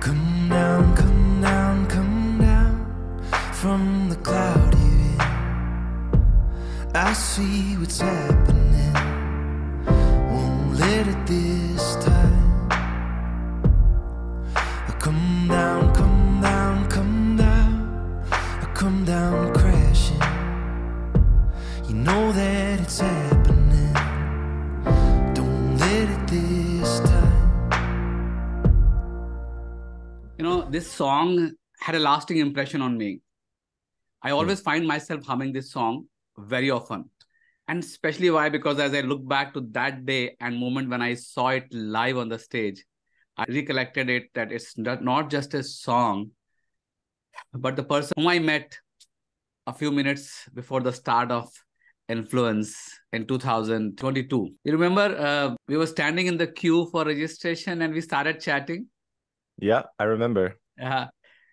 Come down, come down, come down from the cloud in. I see what's happening. Song had a lasting impression on me. I always find myself humming this song very often. And especially why? Because as i look back to that day and moment when i saw it live on the stage i recollected it that it's not not just a song but the person whom i met a few minutes before the start of influence in 2022 you remember uh, we were standing in the queue for registration and we started chatting? Yeah, I remember. Yeah.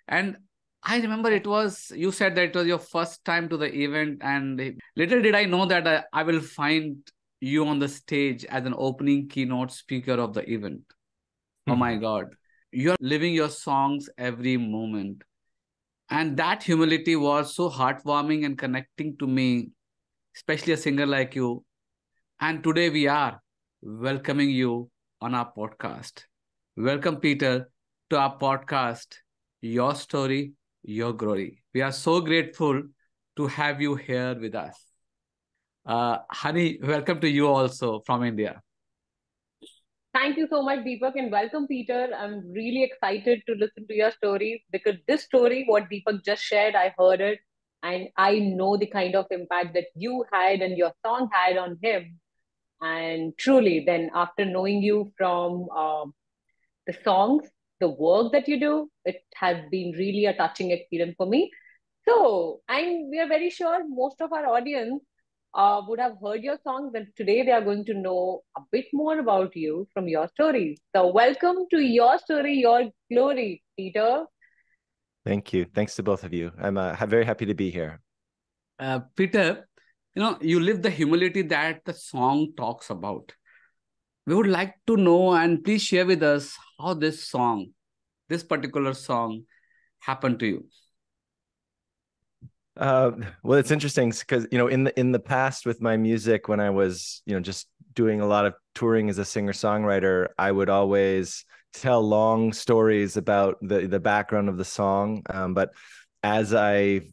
And I remember it was, you said that it was your first time to the event. And little did I know that I, I will find you on the stage as an opening keynote speaker of the event. Oh my mm-hmm. God. You're living your songs every moment. And that humility was so heartwarming and connecting to me, especially a singer like you. And today we are welcoming you on our podcast. Welcome, Peter, to our podcast, Your Story, Your Glory. We are so grateful to have you here with us. Uh, honey, welcome to you also from India. Thank you so much, Deepak, and welcome, Peter. I'm really excited to listen to your stories because this story, what Deepak just shared, I heard it, and I know the kind of impact that you had and your song had on him. And truly, then after knowing you from um, the songs, the work that you do, it has been really a touching experience for me. So, and we are very sure most of our audience uh, would have heard your songs, and today they are going to know a bit more about you from your stories. So, welcome to Your Story, Your Glory, Peter. Thank you. Thanks to both of you. I'm uh, very happy to be here. Uh, Peter, you know, you live the humility that the song talks about. We would like to know and please share with us how this song, this particular song, happened to you. Uh, well, it's interesting because you know in the in the past with my music, when I was you know just doing a lot of touring as a singer songwriter, I would always tell long stories about the the background of the song. Um, but as I've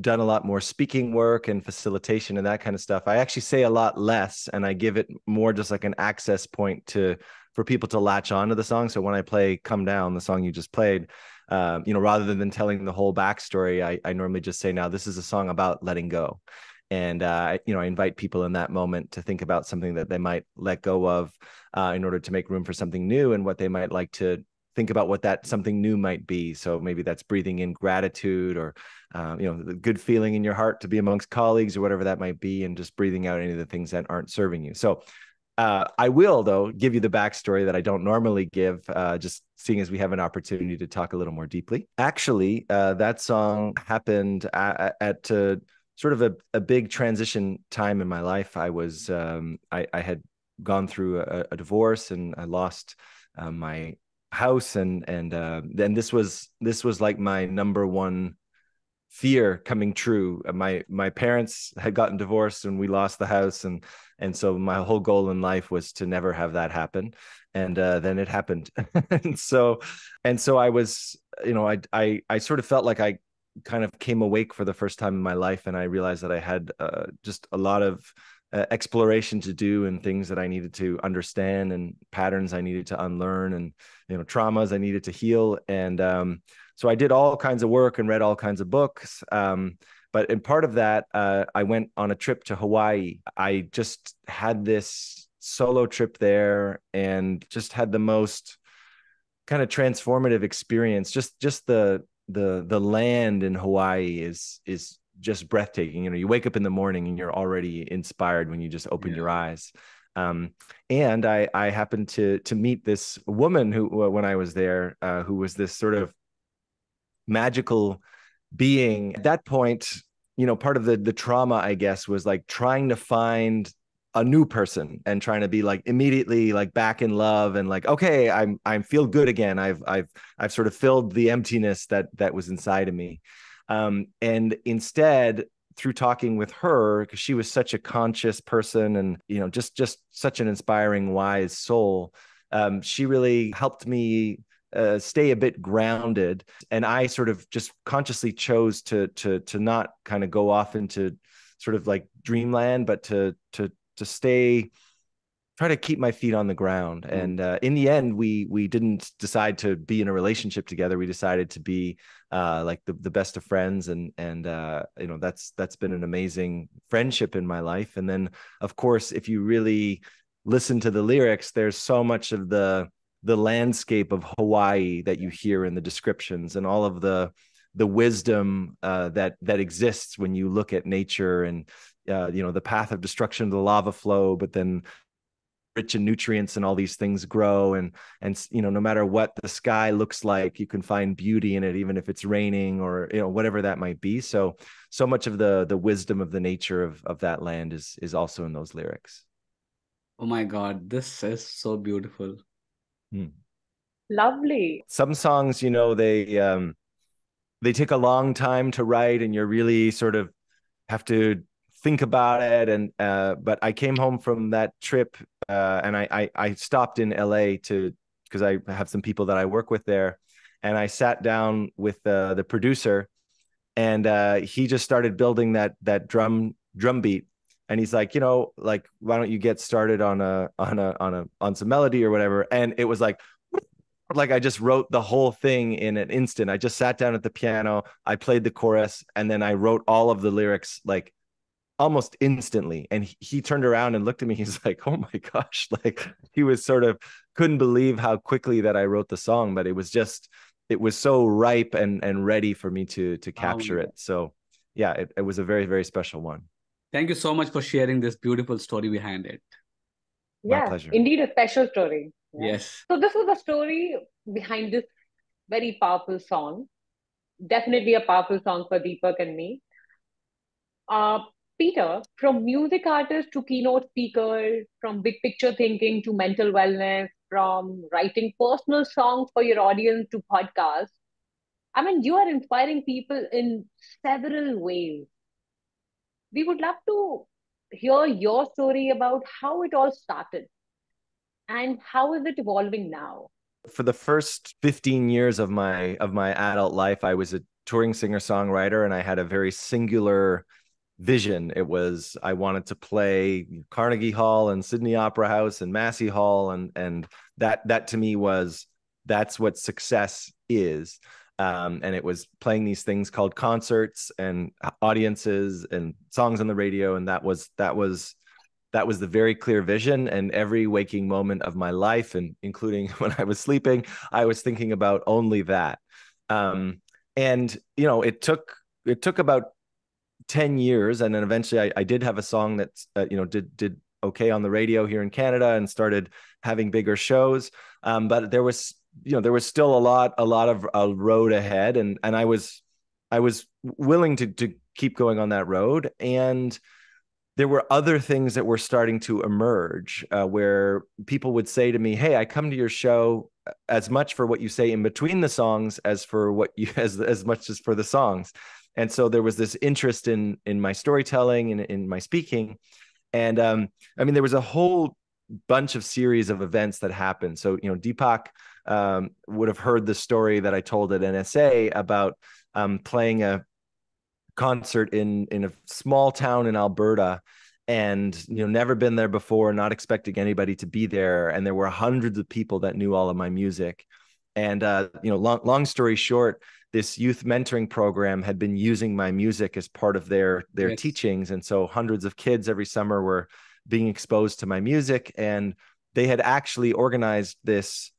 done a lot more speaking work and facilitation and that kind of stuff, I actually say a lot less, and I give it more just like an access point to for people to latch on to the song. So when I play "Come Down," the song you just played um, you know, rather than telling the whole backstory, I, I normally just say, now this is a song about letting go. And, uh, you know, I invite people in that moment to think about something that they might let go of uh, in order to make room for something new and what they might like to think about what that something new might be. So maybe that's breathing in gratitude or, um, you know, the good feeling in your heart to be amongst colleagues or whatever that might be, and just breathing out any of the things that aren't serving you. So uh, I will, though, give you the backstory that I don't normally give, uh, just seeing as we have an opportunity to talk a little more deeply. Actually, uh, that song happened at, at uh, sort of a, a, big transition time in my life. I was, um, I, I, had gone through a, a, divorce and I lost uh, my house, and and then this was this was like my number one fear coming true. My my parents had gotten divorced and we lost the house and and so my whole goal in life was to never have that happen and uh, then it happened and so and so i was you know I, I i sort of felt like i kind of came awake for the first time in my life and i realized that i had uh, just a lot of uh, exploration to do and things that i needed to understand and patterns i needed to unlearn and you know traumas i needed to heal and um, so i did all kinds of work and read all kinds of books um, but in part of that, uh, I went on a trip to Hawaii. I just had this solo trip there and just had the most kind of transformative experience. Just just the the the land in Hawaii is is just breathtaking. You know, you wake up in the morning and you're already inspired when you just open yeah. your eyes. Um, and I I happened to to meet this woman who when I was there, uh, who was this sort of magical being at that point you know part of the the trauma i guess was like trying to find a new person and trying to be like immediately like back in love and like okay i'm i'm feel good again i've i've i've sort of filled the emptiness that that was inside of me um and instead through talking with her because she was such a conscious person and you know just just such an inspiring wise soul um she really helped me uh, stay a bit grounded. And i sort of just consciously chose to to to not kind of go off into sort of like dreamland but to to to stay try to keep my feet on the ground. Mm. and uh, in the end we we didn't decide to be in a relationship together. We decided to be uh, like the, the best of friends. And and uh, you know that's that's been an amazing friendship in my life. And then of course if you really listen to the lyrics there's so much of the the landscape of hawaii that you hear in the descriptions and all of the the wisdom uh, that that exists when you look at nature and uh, you know the path of destruction the lava flow but then rich in nutrients and all these things grow and and you know no matter what the sky looks like you can find beauty in it even if it's raining or you know whatever that might be. So so much of the the wisdom of the nature of of that land is is also in those lyrics. Oh my god this is so beautiful. Hmm. lovely. Some songs you know they um they take a long time to write and you're really sort of have to think about it. And uh, but i came home from that trip uh, and I, I, I stopped in la to because i have some people that i work with there. And i sat down with uh, the producer and uh, he just started building that that drum drum beat. And he's like you know like why don't you get started on a on a on a on some melody or whatever? And it was like like I just wrote the whole thing in an instant. I just sat down at the piano, I played the chorus, and then I wrote all of the lyrics like almost instantly and he, he, turned around and looked at me he's like oh my gosh like he was sort of couldn't believe how quickly that i wrote the song but it was just it was so ripe and and ready for me to to capture oh, it. So yeah it, it was a very very special one. Thank you so much for sharing this beautiful story behind it. Yeah indeed a special story. Yeah. yes. So this was the story behind this very powerful song. Definitely a powerful song for deepak and me. Uh, Peter, from music artist to keynote speaker, from big picture thinking to mental wellness, from writing personal songs for your audience to podcasts, I mean, you are inspiring people in several ways. We would love to hear your story about how it all started and how is it evolving now? For the first 15 years of my of my adult life, I was a touring singer-songwriter and I had a very singular vision. It was I wanted to play Carnegie Hall and Sydney Opera House and Massey Hall, and and that that to me was that's what success is. Um, and it was playing these things called concerts and audiences and songs on the radio, and that was that was that was the very clear vision. And every waking moment of my life, and including when I was sleeping, I was thinking about only that. Um, and you know, it took it took about 10 years and then eventually I, I did have a song that uh, you know did did okay on the radio here in Canada and started having bigger shows. Um, but there was you know there was still a lot a lot of a road ahead and and I was I was willing to to keep going on that road. And there were other things that were starting to emerge uh, where people would say to me hey I come to your show as much for what you say in between the songs as for what you as as much as for the songs and so there was this interest in in my storytelling and in my speaking. And um, i mean there was a whole bunch of series of events that happened. So you know deepak um, would have heard the story that i told at nsa about um, playing a concert in in a small town in alberta and you know never been there before not expecting anybody to be there. And there were hundreds of people that knew all of my music and uh, you know long, long story short this youth mentoring program had been using my music as part of their their yes. teachings and so hundreds of kids every summer were being exposed to my music and they had actually organized this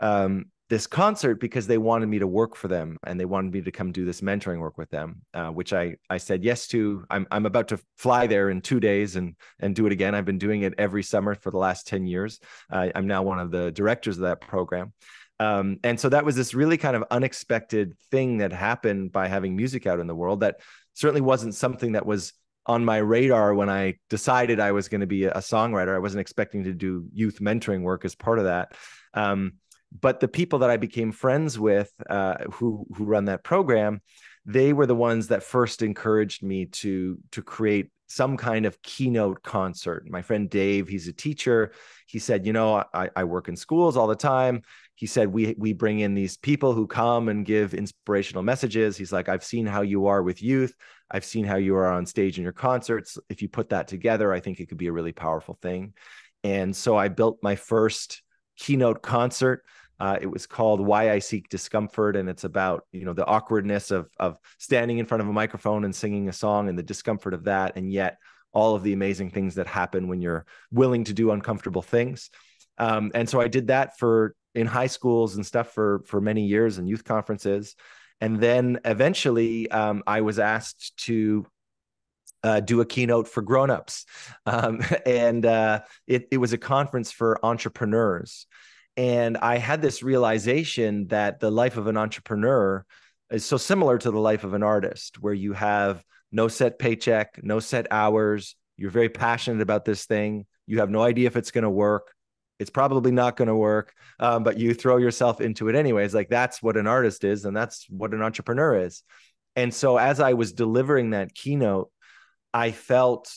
um, this concert because they wanted me to work for them and they wanted me to come do this mentoring work with them, uh, which I I said yes to. I'm I'm about to fly there in two days and and do it again. I've been doing it every summer for the last ten years. Uh, I'm now one of the directors of that program, um, and so that was this really kind of unexpected thing that happened by having music out in the world that certainly wasn't something that was on my radar when I decided I was going to be a songwriter. I wasn't expecting to do youth mentoring work as part of that. Um, but the people that I became friends with, uh, who who run that program, they were the ones that first encouraged me to to create some kind of keynote concert. My friend Dave, he's a teacher. He said, you know, I, I work in schools all the time. He said, we we bring in these people who come and give inspirational messages. He's like, I've seen how you are with youth. I've seen how you are on stage in your concerts. If you put that together, I think it could be a really powerful thing. And so I built my first keynote concert. Uh, it was called "Why I Seek Discomfort," and it's about you know the awkwardness of of standing in front of a microphone and singing a song and the discomfort of that, and yet all of the amazing things that happen when you're willing to do uncomfortable things. Um, and so I did that for in high schools and stuff for for many years and youth conferences, and then eventually um, I was asked to uh, do a keynote for grown-ups um, and uh, it, it was a conference for entrepreneurs and I had this realization that the life of an entrepreneur is so similar to the life of an artist, where you have no set paycheck, no set hours. You're very passionate about this thing. You have no idea if it's going to work. It's probably not going to work, um, but you throw yourself into it anyways. Like that's what an artist is, and that's what an entrepreneur is. And so, as I was delivering that keynote, I felt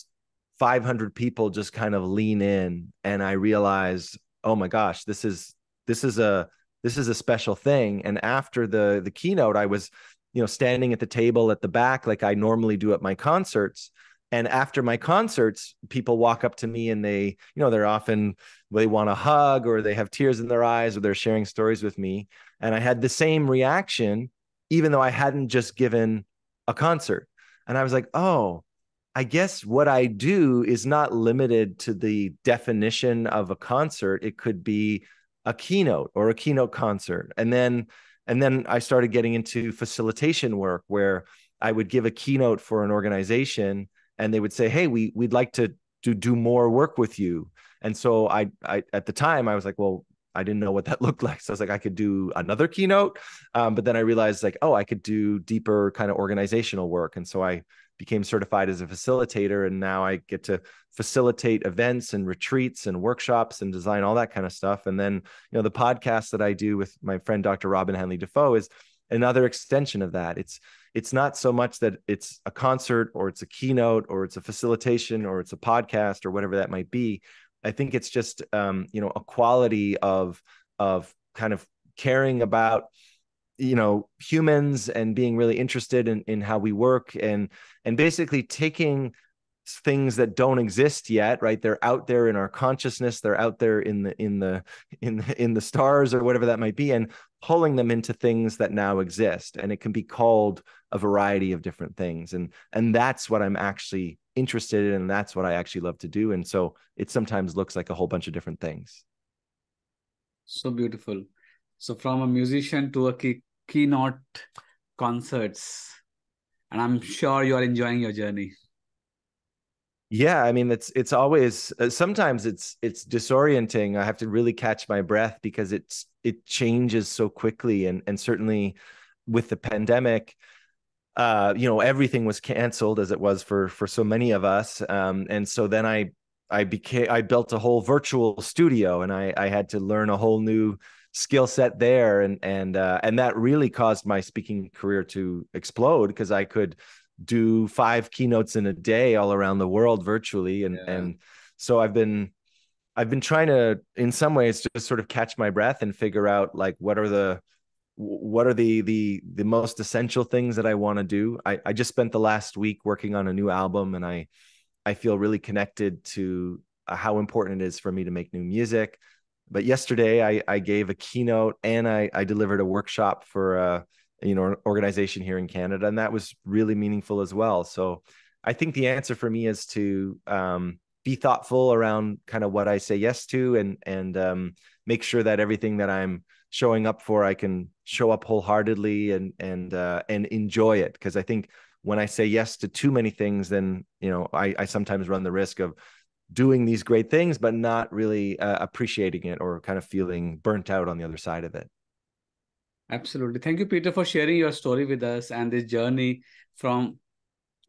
500 people just kind of lean in, and I realized oh my gosh, this is this is a this is a special thing. And after the the keynote, I was, you know, standing at the table at the back like I normally do at my concerts. And after my concerts, people walk up to me and they, you know, they're often they want a hug or they have tears in their eyes or they're sharing stories with me. And I had the same reaction, even though I hadn't just given a concert. And I was like, oh, I guess what I do is not limited to the definition of a concert. It could be a keynote or a keynote concert. And then and then I started getting into facilitation work where I would give a keynote for an organization and they would say, "Hey, we we'd like to to do more work with you." And so I I at the time I was like, "Well, I didn't know what that looked like. So I was like, I could do another keynote. Um, but then I realized like, oh, I could do deeper kind of organizational work. And so I became certified as a facilitator and now i get to facilitate events and retreats and workshops and design all that kind of stuff and then you know the podcast that i do with my friend dr robyn hanley-dafoe is another extension of that it's it's not so much that it's a concert or it's a keynote or it's a facilitation or it's a podcast or whatever that might be. I think it's just um, you know a quality of of kind of caring about you know humans and being really interested in in how we work and and basically taking things that don't exist yet right? They're out there in our consciousness they're out there in the in the in the, in the stars or whatever that might be and pulling them into things that now exist and it can be called a variety of different things and and that's what i'm actually interested in and that's what i actually love to do and so it sometimes looks like a whole bunch of different things. So beautiful. So from a musician to a key, keynote concerts and i'm sure you are enjoying your journey yeah i mean it's it's always uh, sometimes it's it's disorienting. I have to really catch my breath because it's it changes so quickly and and certainly with the pandemic uh you know everything was canceled as it was for for so many of us um and so then i i became i built a whole virtual studio and i i had to learn a whole new skill set there and and uh, and that really caused my speaking career to explode because I could do five keynotes in a day all around the world virtually and yeah. and so I've been I've been trying to in some ways just sort of catch my breath and figure out like what are the what are the the the most essential things that I want to do. I I just spent the last week working on a new album and I I feel really connected to uh, how important it is for me to make new music but yesterday I, I gave a keynote and I, I delivered a workshop for a you know an organization here in Canada, and that was really meaningful as well. So I think the answer for me is to um, be thoughtful around kind of what I say yes to, and and um, make sure that everything that I'm showing up for, I can show up wholeheartedly and and uh, and enjoy it. Because I think when I say yes to too many things, then you know I, I sometimes run the risk of doing these great things, but not really uh, appreciating it or kind of feeling burnt out on the other side of it. Absolutely. Thank you, Peter, for sharing your story with us and this journey from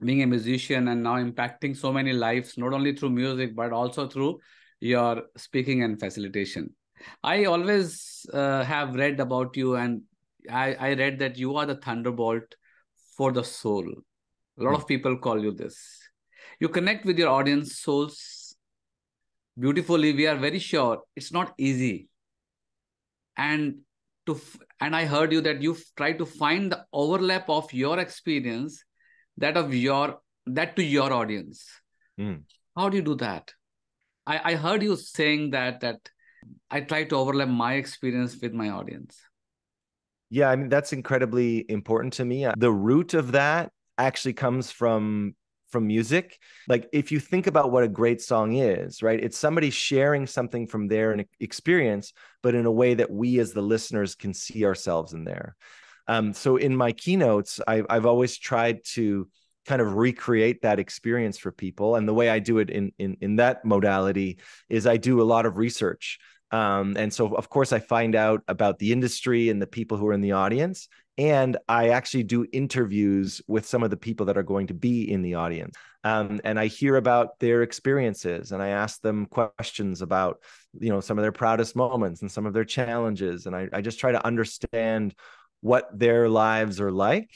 being a musician and now impacting so many lives, not only through music, but also through your speaking and facilitation. I always uh, have read about you, and I, I read that you are the thunderbolt for the soul. A lot of people call you this. You connect with your audience souls beautifully. We are very sure it's not easy. And to and I heard you that you try to find the overlap of your experience, that of your that to your audience. Mm. How do you do that? I, I heard you saying that that I try to overlap my experience with my audience. Yeah, I mean that's incredibly important to me. The root of that actually comes from from music. Like if you think about what a great song is, right? It's somebody sharing something from their experience, but in a way that we as the listeners can see ourselves in there. Um, so in my keynotes, I, I've always tried to kind of recreate that experience for people. And the way I do it in in in that modality is I do a lot of research. Um, and so, of course, I find out about the industry and the people who are in the audience. And I actually do interviews with some of the people that are going to be in the audience. Um, and I hear about their experiences and I ask them questions about, you know, some of their proudest moments and some of their challenges. And I, I just try to understand what their lives are like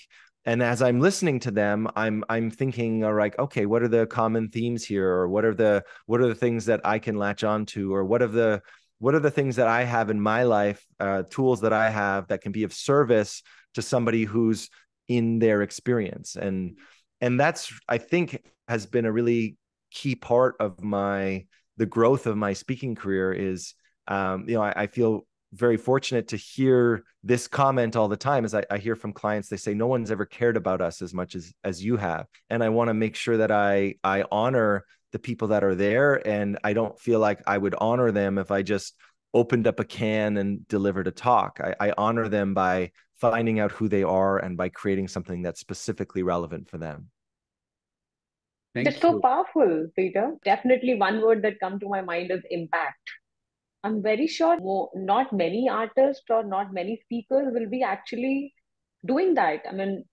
and as i'm listening to them i'm i'm thinking all right okay what are the common themes here or what are the what are the things that i can latch on to or what are the what are the things that I have in my life, uh, tools that I have that can be of service to somebody who's in their experience, and and that's I think has been a really key part of my the growth of my speaking career is um, you know I, I, feel very fortunate to hear this comment all the time as I, I, hear from clients they say no one's ever cared about us as much as as you have. And i want to make sure that i i honor the people that are there. And I don't feel like I would honor them if I just opened up a can and delivered a talk. I, I honor them by finding out who they are and by creating something that's specifically relevant for them. Thank it's you. so powerful, Peter. Definitely one word that come to my mind is impact. I'm very sure more, not many artists or not many speakers will be actually doing that. I mean,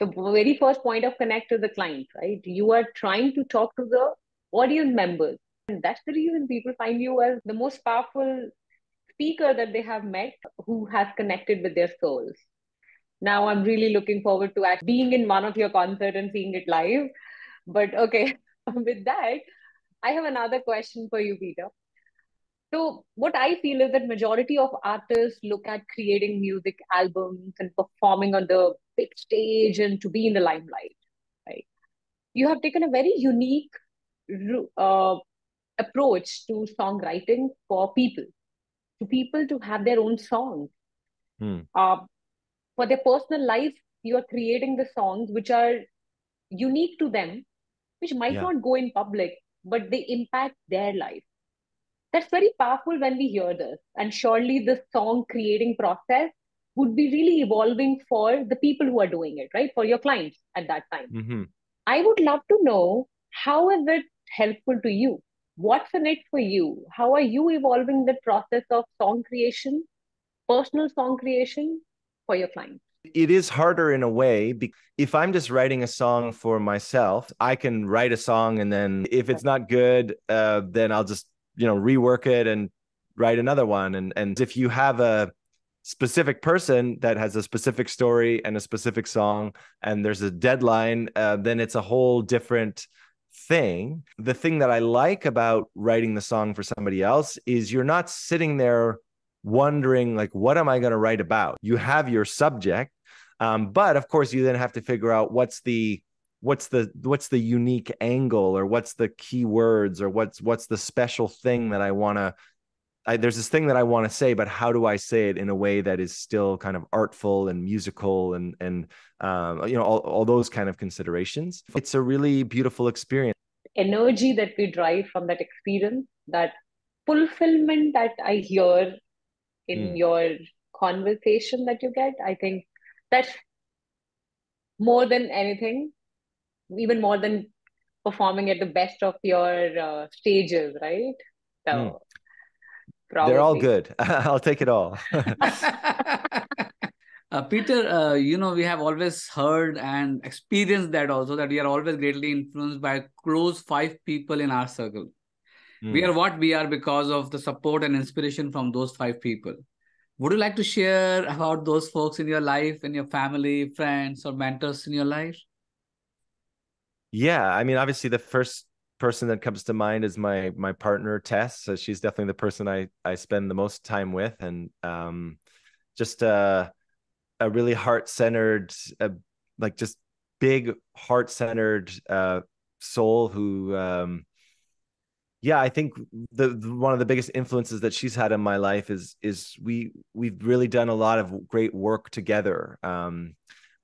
the very first point of connect is the client, right? You are trying to talk to the audience members. And that's the reason people find you as the most powerful speaker that they have met who has connected with their souls. Now I'm really looking forward to being in one of your concerts and seeing it live. But okay, with that, I have another question for you, Peter. So what I feel is that majority of artists look at creating music albums and performing on the big stage and to be in the limelight, right? You have taken a very unique uh, approach to songwriting for people, to people to have their own songs. Hmm. Uh, for their personal life, you are creating the songs which are unique to them, which might yeah. not go in public, but they impact their life. That's very powerful when we hear this. And surely the song creating process would be really evolving for the people who are doing it, right? For your clients at that time. Mm-hmm. I would love to know how is it helpful to you? What's in it for you? How are you evolving the process of song creation, personal song creation for your clients? It is harder in a way. If I'm just writing a song for myself, I can write a song and then if it's not good, uh, then I'll just you know rework it and write another one. And and if you have a specific person that has a specific story and a specific song and there's a deadline uh, then it's a whole different thing. The thing that I like about writing the song for somebody else is you're not sitting there wondering, like, what am I going to write about? You have your subject. Um, but of course, you then have to figure out what's the what's the what's the unique angle or what's the key words or what's what's the special thing that I want to I, there's this thing that I want to say, but how do I say it in a way that is still kind of artful and musical and and um, you know all, all those kind of considerations. It's a really beautiful experience. Energy that we drive from that experience, that fulfillment that I hear in mm. your conversation that you get, I think that's more than anything, even more than performing at the best of your uh, stages, right? So. Mm Probably. They're all good. I'll take it all. Uh, Peter, uh, you know, we have always heard and experienced that also that we are always greatly influenced by close five people in our circle. Mm. We are what we are because of the support and inspiration from those five people. Would you like to share about those folks in your life, in your family, friends, or mentors in your life? Yeah, I mean, obviously, the first person that comes to mind is my my partner Tess. So she's definitely the person I I spend the most time with, and um, just uh, a really heart centered, uh, like just big heart centered uh, soul who um, yeah i think the, the, one of the biggest influences that she's had in my life is is we we've really done a lot of great work together um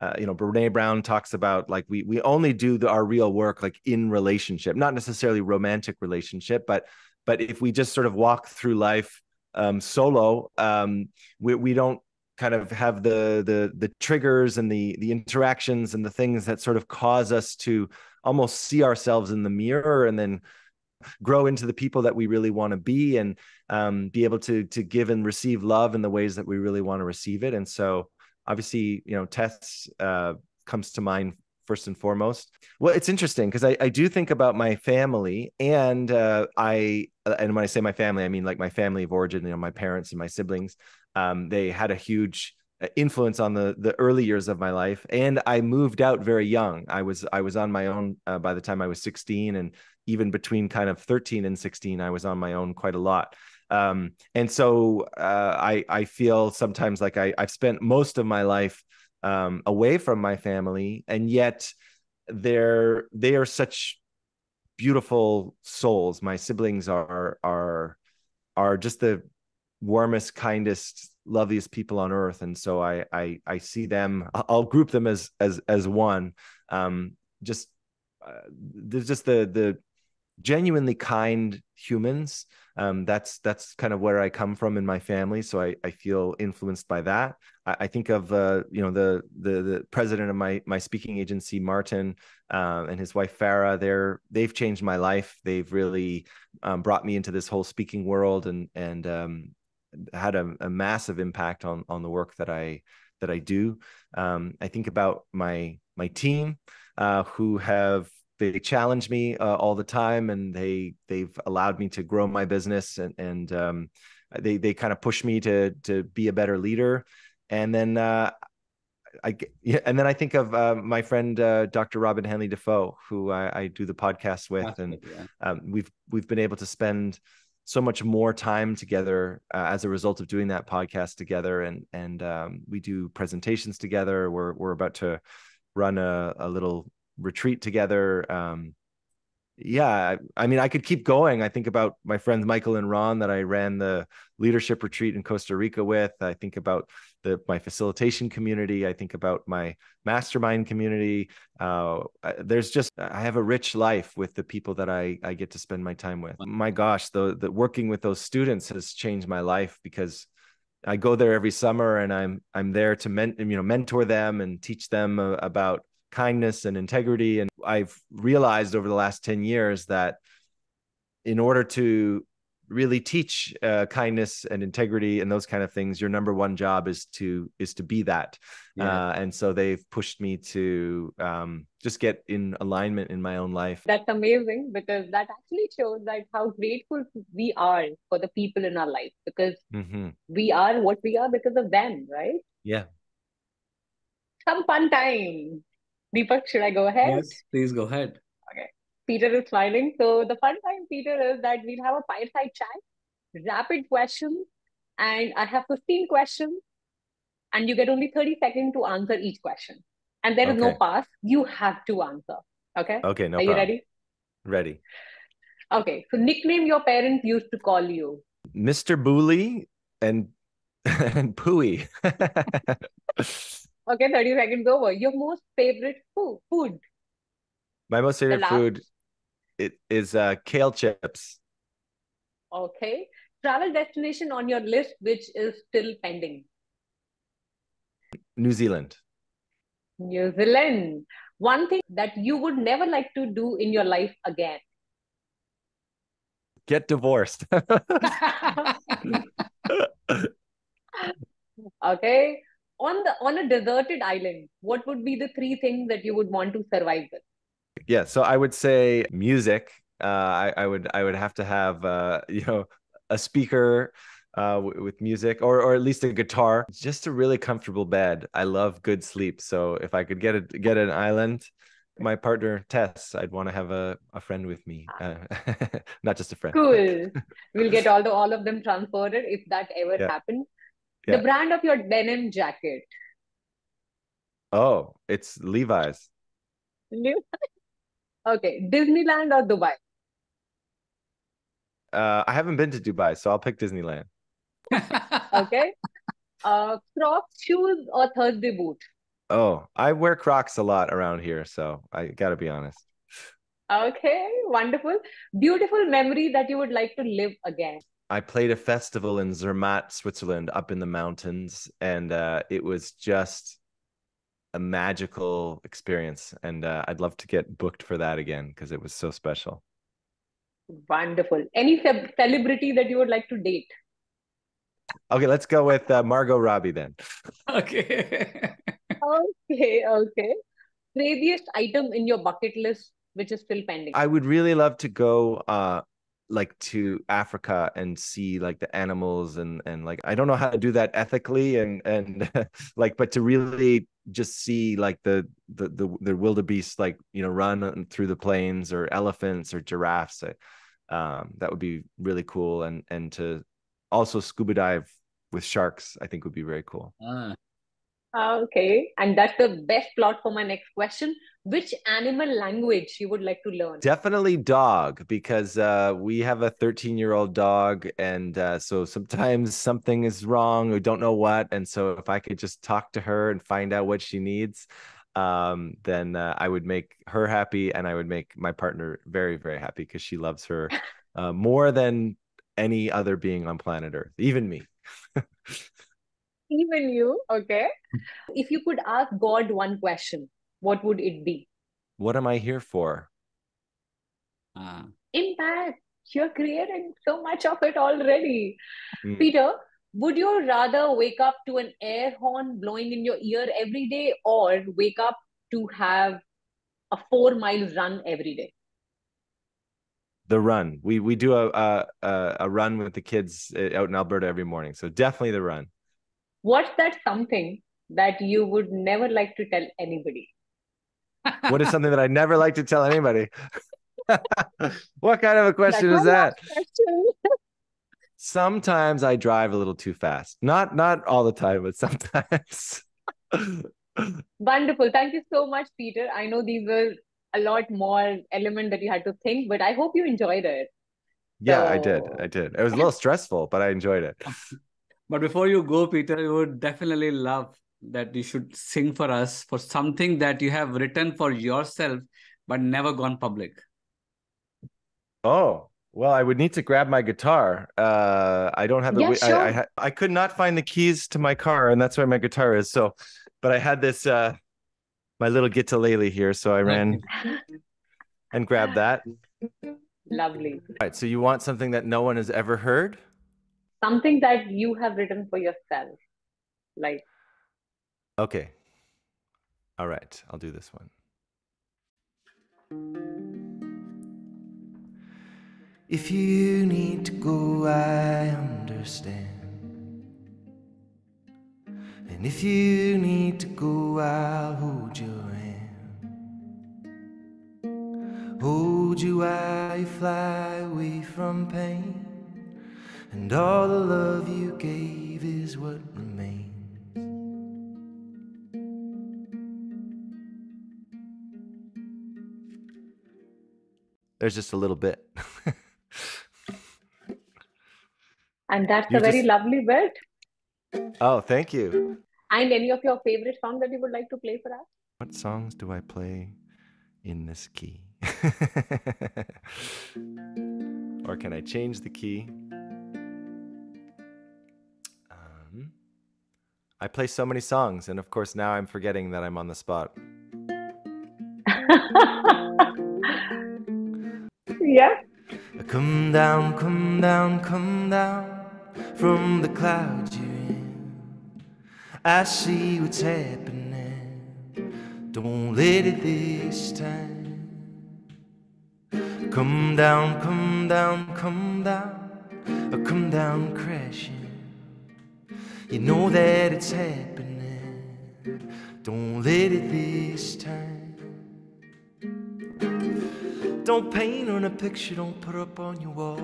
uh, you know brene brown talks about like we we only do the, our real work like in relationship not necessarily romantic relationship but but if we just sort of walk through life um solo um we, we don't kind of have the the the triggers and the the interactions and the things that sort of cause us to almost see ourselves in the mirror and then grow into the people that we really want to be and um, be able to to give and receive love in the ways that we really want to receive it. And so obviously you know Tess uh, comes to mind first and foremost. Well it's interesting because I, I do think about my family and uh, i and when i say my family i mean like my family of origin you know my parents and my siblings. Um, they had a huge uh, influence on the the early years of my life and i moved out very young. I was i was on my own uh, by the time i was 16 and even between kind of 13 and 16 i was on my own quite a lot um, and so uh, i i feel sometimes like i i've spent most of my life um, away from my family and yet they're they are such beautiful souls. My siblings are are are just the warmest kindest loveliest people on earth. And so i i i see them i'll group them as as as one. Um just uh, there's just the the genuinely kind humans. Um that's that's kind of where i come from in my family. So i i feel influenced by that. I, I think of uh you know the the the president of my my speaking agency martin uh, and his wife farah they're they've changed my life. They've really um, brought me into this whole speaking world and and um had a, a, massive impact on on the work that I that I do. Um, I think about my my team uh, who have they challenge me uh, all the time, and they they've allowed me to grow my business, and and um, they they kind of push me to to be a better leader. And then uh, I yeah, and then I think of uh, my friend uh, Dr. Robyn Hanley-Dafoe, who I, I do the podcast with, That's and yeah. um, we've we've been able to spend so much more time together uh, as a result of doing that podcast together and and um, we do presentations together we're we're about to run a, a little retreat together um, yeah I, I, mean i could keep going. I think about my friends michael and ron that i ran the leadership retreat in costa rica with. I think about the my facilitation community. I think about my mastermind community. Uh, there's just i have a rich life with the people that i i get to spend my time with. My gosh the, the working with those students has changed my life because i go there every summer and i'm i'm there to men, you know mentor them and teach them about kindness and integrity. And I've realized over the last 10 years that in order to really teach uh, kindness and integrity and those kind of things your number one job is to is to be that yeah. uh, and so they've pushed me to um, just get in alignment in my own life that's amazing because that actually shows that how grateful we are for the people in our life because mm-hmm. we are what we are because of them right yeah some fun time Deepak, should I go ahead? Yes, please go ahead. Okay. Peter is smiling. So the fun time, Peter, is that we'll have a fireside chat, rapid questions, and I have 15 questions, and you get only 30 seconds to answer each question. And there is okay. no pass. You have to answer. Okay. Okay. No. Are problem. you ready? Ready. Okay. So nickname your parents used to call you. Mr. Booley and and Pooey. Okay, 30 seconds over. Your most favorite food? Food. My most favorite food it is uh, kale chips. Okay. Travel destination on your list which is still pending. New Zealand. New Zealand. One thing that you would never like to do in your life again. Get divorced. okay on the on a deserted island, what would be the three things that you would want to survive with? Yeah, so I would say music. Uh, I, I would I would have to have uh, you know a speaker uh, w- with music or or at least a guitar. Just a really comfortable bed. I love good sleep. So if I could get it get an island, my partner Tess, I'd want to have a, a friend with me, uh, not just a friend. Cool. we'll get all the all of them transported if that ever Yeah. happens. Yeah. The brand of your denim jacket. Oh, it's Levi's. Okay, Disneyland or Dubai? Uh, I haven't been to Dubai, so I'll pick Disneyland. Okay. Uh, Crocs shoes or Thursday boot? Oh, I wear Crocs a lot around here, so I gotta be honest. Okay, wonderful. Beautiful memory that you would like to live again. I played a festival in Zermatt, Switzerland, up in the mountains, and uh, it was just a magical experience. And uh, I'd love to get booked for that again because it was so special. Wonderful. Any ce- celebrity that you would like to date? Okay, let's go with uh, Margot Robbie then. okay. Okay, okay. Craziest item in your bucket list which is still pending. I would really love to go uh like to Africa and see like the animals and and like I don't know how to do that ethically and and like but to really just see like the the the, the wildebeest like you know run through the plains or elephants or giraffes uh, um that would be really cool and and to also scuba dive with sharks I think would be very cool. Ah. Okay, and that's the best plot for my next question. Which animal language you would like to learn? Definitely dog because uh, we have a 13 year old dog, and uh, so sometimes something is wrong. We don't know what, and so if I could just talk to her and find out what she needs, um, then uh, I would make her happy, and I would make my partner very, very happy because she loves her uh, more than any other being on planet Earth, even me. Even you, okay. If you could ask God one question, what would it be? What am I here for? Ah. Impact. You're creating so much of it already. Mm. Peter, would you rather wake up to an air horn blowing in your ear every day or wake up to have a four mile run every day? The run. We we do a a a- a run with the kids uh, out in Alberta every morning, so definitely the run. What's that something that you would never like to tell anybody? what is something that I never like to tell anybody? what kind of a question That's is that? question. Sometimes I drive a little too fast. Not not all the time, but sometimes. Wonderful. Thank you so much, Peter. I know these were a lot more element that you had to think, but I hope you enjoyed it. yeah, I did. I did. It was a little stressful, but I enjoyed it. But before you go, Peter, you would definitely love that you should sing for us for something that you have written for yourself but never gone public. Oh, well, I would need to grab my guitar. Uh, I don't have it. Yeah, wi- I, I, sure. I could not find the keys to my car, and that's where my guitar is. So, but I had this, uh, my little guitarlele here, so I ran and grabbed that. Lovely. right. So you want something that no one has ever heard? Something that you have written for yourself. Like, Okay. All right. I'll do this one. If you need to go, I understand. And if you need to go, I'll hold your hand. Hold you while you fly away from pain. And all the love you gave is what remains. There's just a little bit. and that's You a very just- lovely bit. oh, thank you. And any of your favorite songs that you would like to play for us? What songs do I play in this key? or can I change the key? I play so many songs, and of course, now I'm forgetting that I'm on the spot. yeah. Come down, come down, come down from the clouds you're in. I see what's happening. Don't let it this time. Come down, come down, come down, come down crashing. You know that it's happening. Don't let it this time. Don't paint on a picture, don't put up on your wall.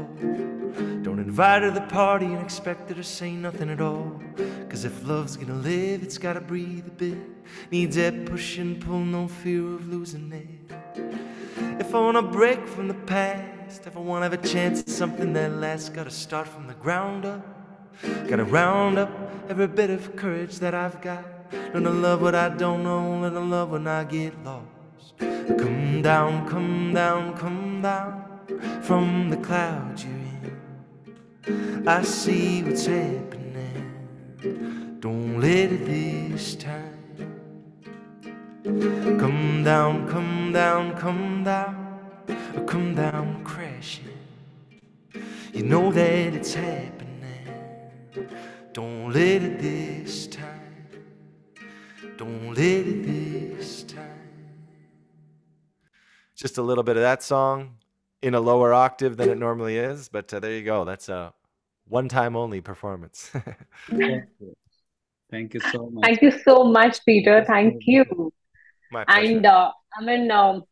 Don't invite her to the party and expect her to say nothing at all. Cause if love's gonna live, it's gotta breathe a bit. Needs that push and pull, no fear of losing it. If I wanna break from the past, if I wanna have a chance at something that lasts, gotta start from the ground up. Gotta round up every bit of courage that I've got. Learn to love what I don't know, learn to love when I get lost. Come down, come down, come down from the clouds you're in. I see what's happening. Don't let it this time. Come down, come down, come down, come down crashing. You know that it's happening. Don't let it this time. Don't let it this time. Just a little bit of that song in a lower octave than it normally is, but uh, there you go. That's a one-time only performance. Thank you. Thank you so much. Thank you so much, Peter. Thank you. My pleasure. And uh, I mean, um,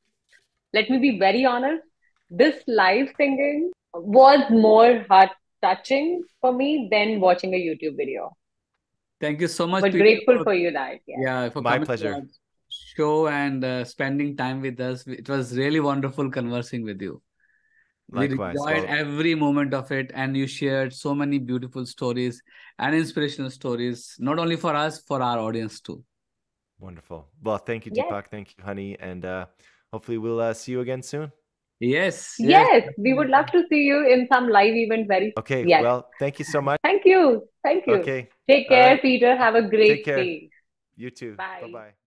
let me be very honest. This live singing was more heart touching for me than watching a YouTube video. Thank you so much. But grateful for you that. Yeah. yeah, for My pleasure. show and uh, spending time with us. It was really wonderful conversing with you. Likewise. We enjoyed Well, every moment of it, and you shared so many beautiful stories and inspirational stories, not only for us, for our audience too. wonderful. Well, thank you, Yes. Deepak. Thank you, honey. And uh, hopefully we'll uh, see you again soon. Yes. Yes, we would love to see you in some live event very soon. Okay. Yes. Well, thank you so much. Thank you. Thank you. Okay. Take care, right. Peter. Have a great Take care. day. You too. Bye. Bye-bye.